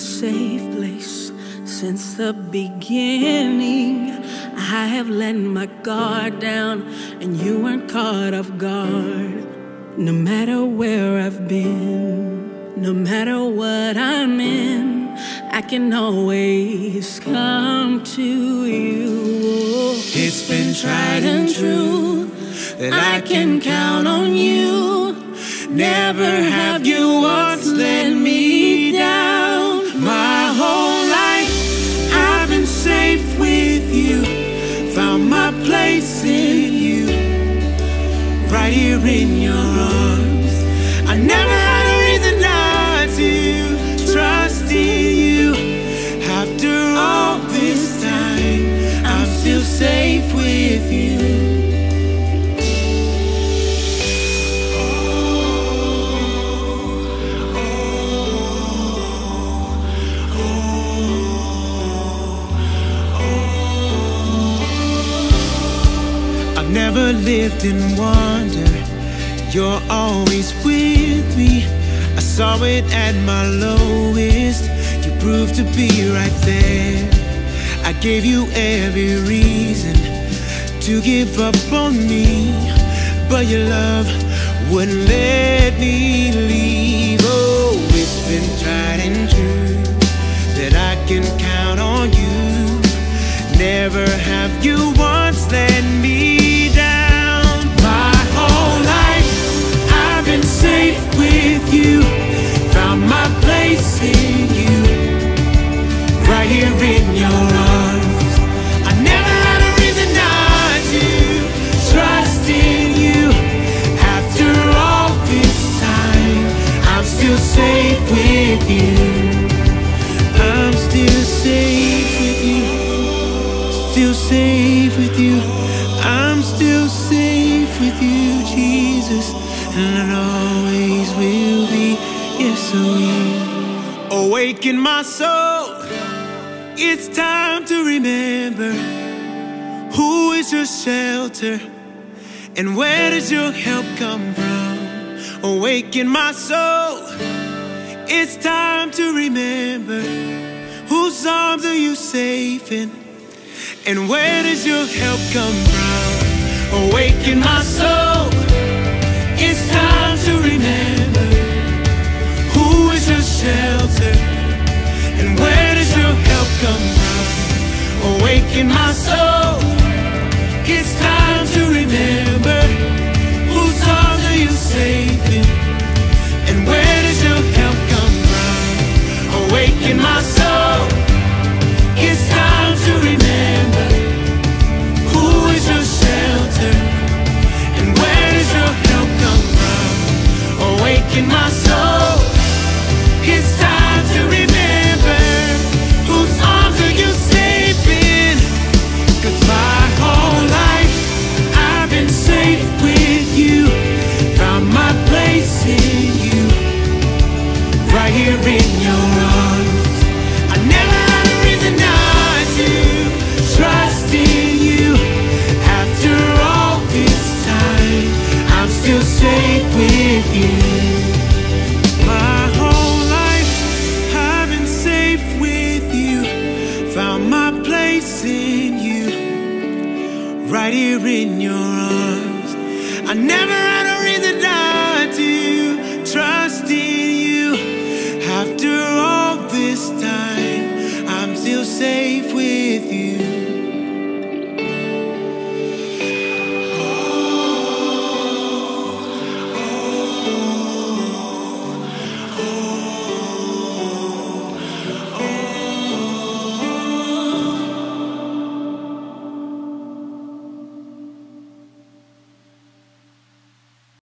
Safe place since the beginning. I have let my guard down, and you weren't caught off guard. No matter where I've been, no matter what I'm in, I can always come to you. It's been tried and true that I can count on you. Never have you my you, right here in your arms. I never lived in wonder. You're always with me. I saw it at my lowest. You proved to be right there. I gave you every reason to give up on me, but your love wouldn't let me leave. Oh, it's been tried and true that I can count on you. Never have you here in your arms. I never had a reason not to trust in you. After all this time, I'm still safe with you. I'm still safe with you. Still safe with you. I'm still safe with you, Jesus. And I always will be. Yes, I will. Awaken my soul. It's time to remember who is your shelter and where does your help come from. Awaken my soul. It's time to remember whose arms are you safe in and where does your help come from? Awaken my soul. Awaken my soul. It's time right here in your arms. I never had a reason not to trust in you. After all this time, I'm still safe.